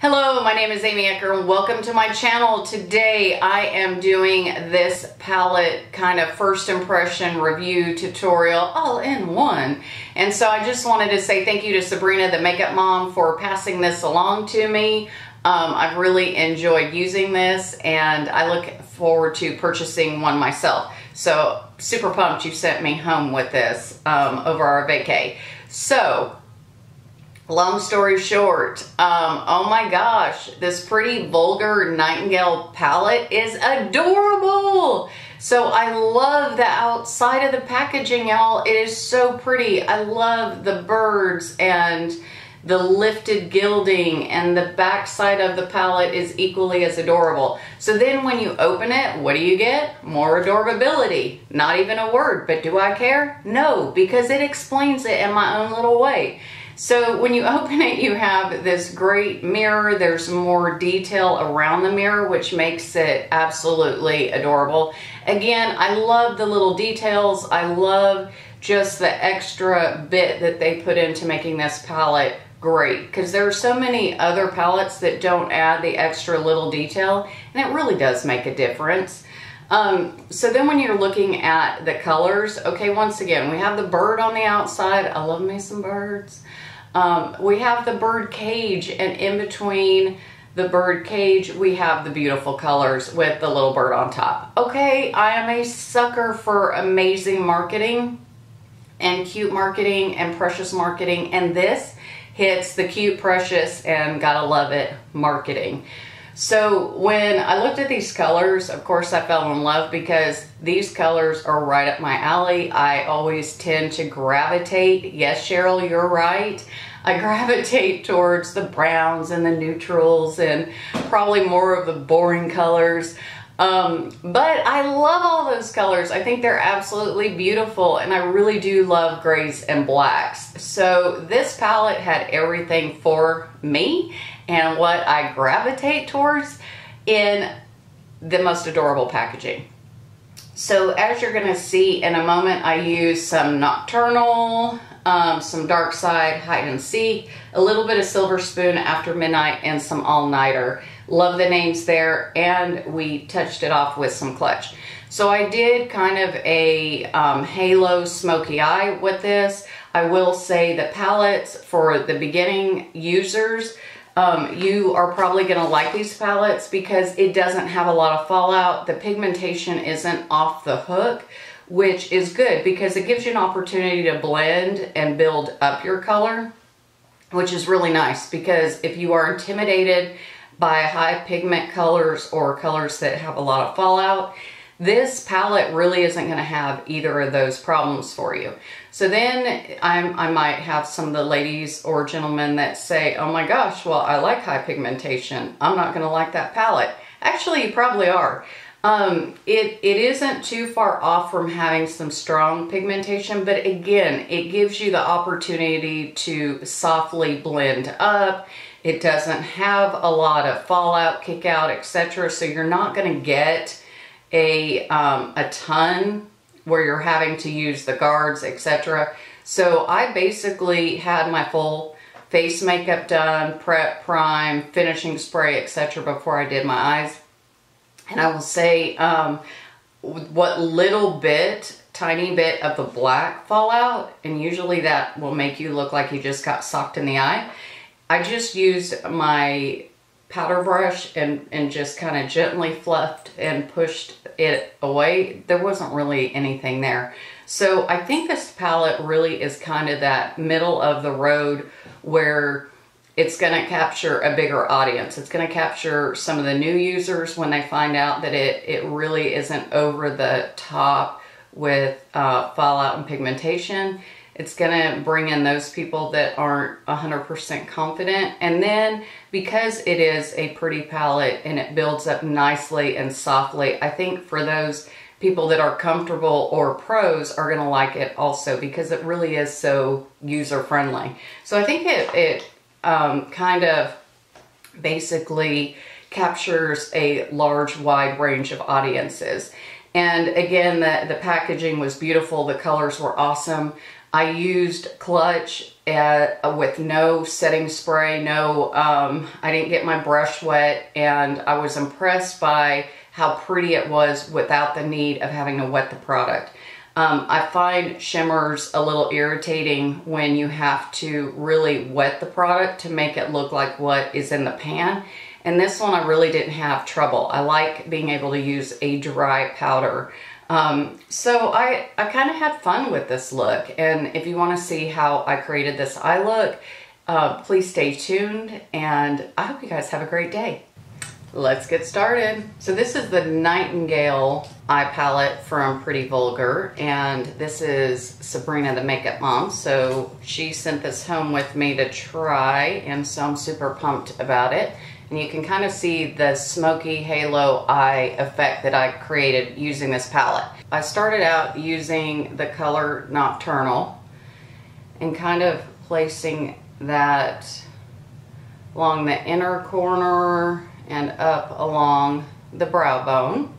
Hello, my name is Aamyie Ecker and welcome to my channel. Today I am doing this palette kind of first impression review tutorial all in one. And so I just wanted to say thank you to Sabrina, the makeup mom, for passing this along to me. Um, I've really enjoyed using this and I look forward to purchasing one myself. So super pumped you sent me home with this um, over our vacay. So long story short, um, oh my gosh, this pretty vulgar Nightingale palette is adorable. So I love the outside of the packaging, y'all. It is so pretty. I love the birds and the lifted gilding and the back side of the palette is equally as adorable. So then when you open it, what do you get? More adorability. Not even a word, but do I care? No, because it explains it in my own little way. So when you open it, you have this great mirror. There's more detail around the mirror, which makes it absolutely adorable. Again, I love the little details. I love just the extra bit that they put into making this palette great because there are so many other palettes that don't add the extra little detail and it really does make a difference. Um, so then when you're looking at the colors, okay, once again, we have the bird on the outside. I love me some birds. Um, we have the bird cage and in between the bird cage, we have the beautiful colors with the little bird on top. Okay, I am a sucker for amazing marketing and cute marketing and precious marketing. And this hits the cute, precious, and gotta love it marketing. So when I looked at these colors, of course I fell in love because these colors are right up my alley. I always tend to gravitate. Yes, Cheryl, you're right. I gravitate towards the browns and the neutrals and probably more of the boring colors. Um, but I love all those colors. I think they're absolutely beautiful and I really do love grays and blacks. So this palette had everything for me and what I gravitate towards in the most adorable packaging. So as you're gonna see in a moment, I use some Nocturnal, um, some Dark Side, Hide and Seek, a little bit of Silver Spoon After Midnight, and some All Nighter. Love the names there, and we touched it off with some Clutch. So I did kind of a um, halo smoky eye with this. I will say the palettes for the beginning users, um, you are probably going to like these palettes because it doesn't have a lot of fallout. The pigmentation isn't off the hook which is good because it gives you an opportunity to blend and build up your color, which is really nice because if you are intimidated by high pigment colors or colors that have a lot of fallout, this palette really isn't going to have either of those problems for you. So then I'm, I might have some of the ladies or gentlemen that say, oh my gosh, well, I like high pigmentation. I'm not going to like that palette. Actually, you probably are. Um, it, it isn't too far off from having some strong pigmentation, but again, it gives you the opportunity to softly blend up. It doesn't have a lot of fallout, kick out, etc. So you're not going to get a, um, a ton where you're having to use the guards, etc. So I basically had my full face makeup done, prep, prime, finishing spray, etc. before I did my eyes. And I will say, um, what little bit, tiny bit of the black fallout, and usually that will make you look like you just got socked in the eye. I just used my powder brush and, and just kind of gently fluffed and pushed it away. There wasn't really anything there. So I think this palette really is kind of that middle of the road where it's going to capture a bigger audience. It's going to capture some of the new users when they find out that it, it really isn't over the top with uh, fallout and pigmentation. It's going to bring in those people that aren't 100% confident. And then because it is a pretty palette and it builds up nicely and softly, I think for those people that are comfortable or pros are going to like it also because it really is so user friendly. So I think it, it um, kind of basically captures a large wide range of audiences. And again, the, the packaging was beautiful. The colors were awesome. I used Clutch at, uh, with no setting spray, no, um, I didn't get my brush wet, and I was impressed by how pretty it was without the need of having to wet the product. Um, I find shimmers a little irritating when you have to really wet the product to make it look like what is in the pan. And this one I really didn't have trouble. I like being able to use a dry powder. Um, so I, I kind of had fun with this look. And if you want to see how I created this eye look, uh, please stay tuned. And I hope you guys have a great day. Let's get started. So this is the Nightingale eye palette from Pretty Vulgar and this is Sabrina the makeup mom so she sent this home with me to try and so I'm super pumped about it and you can kind of see the smoky halo eye effect that I created using this palette. I started out using the color Nocturnal and kind of placing that along the inner corner and up along the brow bone.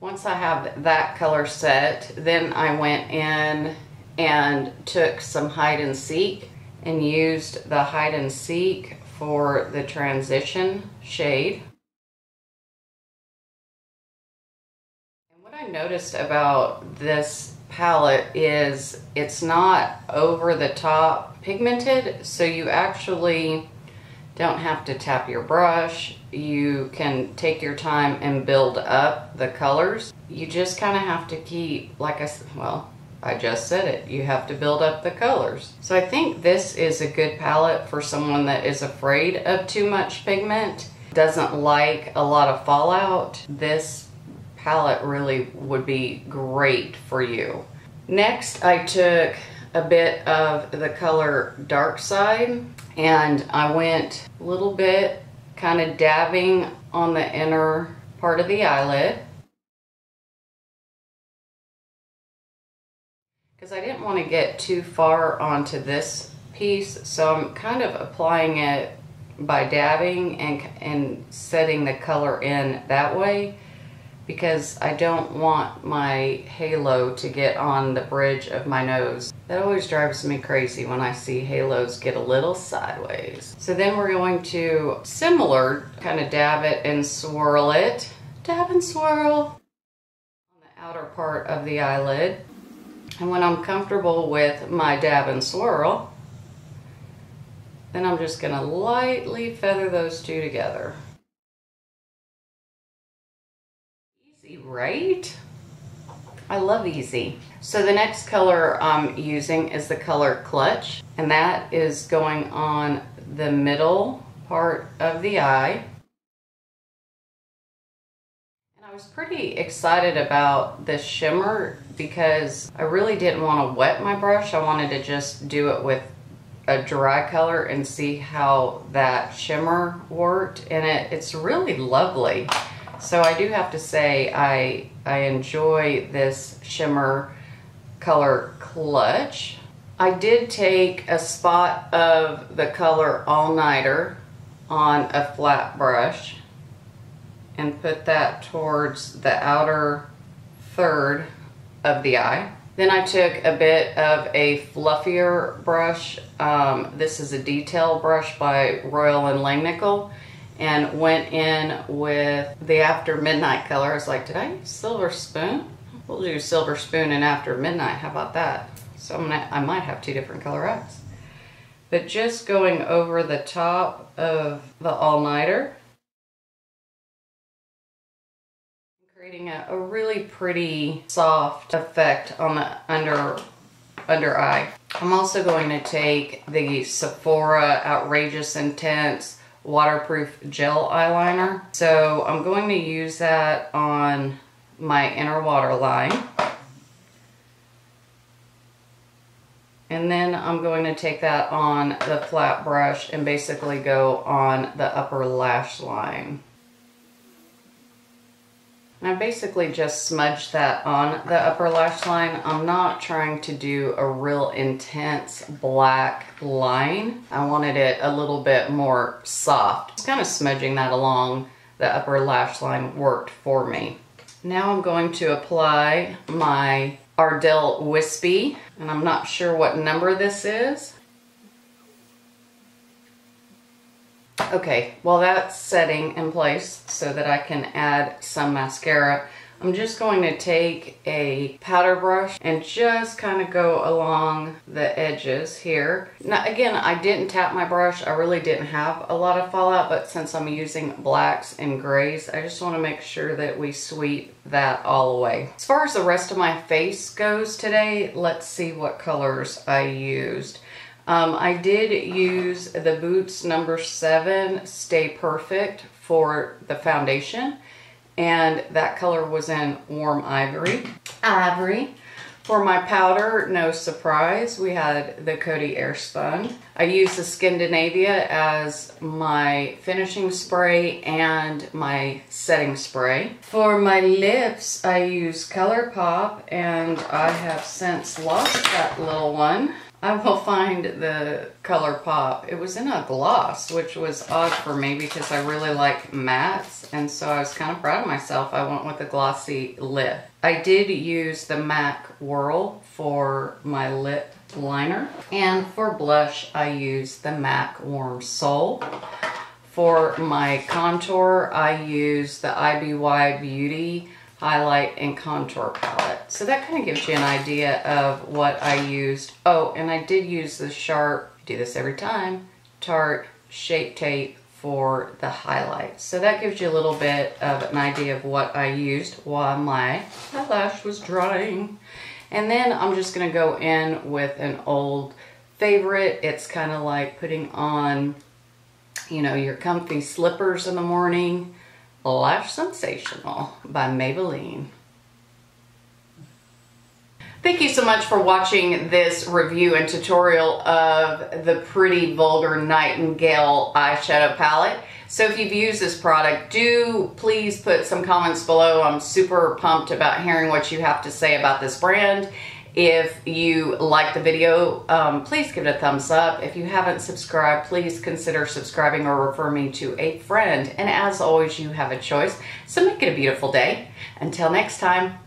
Once I have that color set, then I went in and took some hide and seek and used the hide and seek for the transition shade. And what I noticed about this palette is it's not over the top pigmented, so you actually don't have to tap your brush. You can take your time and build up the colors. You just kind of have to keep, like I said, well, I just said it, you have to build up the colors. So I think this is a good palette for someone that is afraid of too much pigment, doesn't like a lot of fallout. This palette really would be great for you. Next, I took a bit of the color Dark Side and I went a little bit kind of dabbing on the inner part of the eyelid. Because I didn't want to get too far onto this piece so I'm kind of applying it by dabbing and, and setting the color in that way because I don't want my halo to get on the bridge of my nose. That always drives me crazy when I see halos get a little sideways. So then we're going to similar, kind of dab it and swirl it. Dab and swirl on the outer part of the eyelid. And when I'm comfortable with my dab and swirl, then I'm just gonna lightly feather those two together. Easy, right? I love easy. So the next color I'm using is the color Clutch, and that is going on the middle part of the eye. Was pretty excited about this shimmer because I really didn't want to wet my brush. I wanted to just do it with a dry color and see how that shimmer worked and it, it's really lovely. So I do have to say I, I enjoy this shimmer color clutch. I did take a spot of the color All Nighter on a flat brush and put that towards the outer third of the eye. Then I took a bit of a fluffier brush. Um, this is a detail brush by Royal and Langnickel and went in with the After Midnight color. I was like, did I use Silver Spoon? We'll do Silver Spoon and After Midnight. How about that? So gonna, I might have two different color eyes. But just going over the top of the all-nighter creating a, a really pretty soft effect on the under under eye. I'm also going to take the Sephora Outrageous Intense waterproof gel eyeliner. So I'm going to use that on my inner waterline. And then I'm going to take that on the flat brush and basically go on the upper lash line. I basically just smudged that on the upper lash line. I'm not trying to do a real intense black line. I wanted it a little bit more soft. Just kind of smudging that along the upper lash line worked for me. Now I'm going to apply my Ardell Wispy, and I'm not sure what number this is. Okay, well that's setting in place so that I can add some mascara. I'm just going to take a powder brush and just kind of go along the edges here. Now again, I didn't tap my brush. I really didn't have a lot of fallout, but since I'm using blacks and grays, I just want to make sure that we sweep that all away. As far as the rest of my face goes today, let's see what colors I used. Um, I did use the Boots number seven Stay Perfect for the foundation. And that color was in Warm Ivory. Ivory. For my powder, no surprise, we had the Coty Airspun. I used the Skindinavia as my finishing spray and my setting spray. For my lips, I used ColourPop and I have since lost that little one. I will find the ColourPop. It was in a gloss, which was odd for me because I really like mattes. And so I was kind of proud of myself. I went with a glossy lip. I did use the MAC Whirl for my lip liner. And for blush, I used the MAC Warm Soul. For my contour, I used the IBY Beauty highlight and contour palette. So that kind of gives you an idea of what I used. Oh, and I did use the Sharp, do this every time, Tarte Shape Tape for the highlights. So that gives you a little bit of an idea of what I used while my eyelash was drying. And then I'm just gonna go in with an old favorite. It's kind of like putting on, you know, your comfy slippers in the morning Lash Sensational by Maybelline. Thank you so much for watching this review and tutorial of the Pretty Vulgar Nightingale eyeshadow palette. So if you've used this product, do please put some comments below. I'm super pumped about hearing what you have to say about this brand. If you like the video, um, please give it a thumbs up. If you haven't subscribed, please consider subscribing or refer me to a friend. And as always, you have a choice. So make it a beautiful day. Until next time.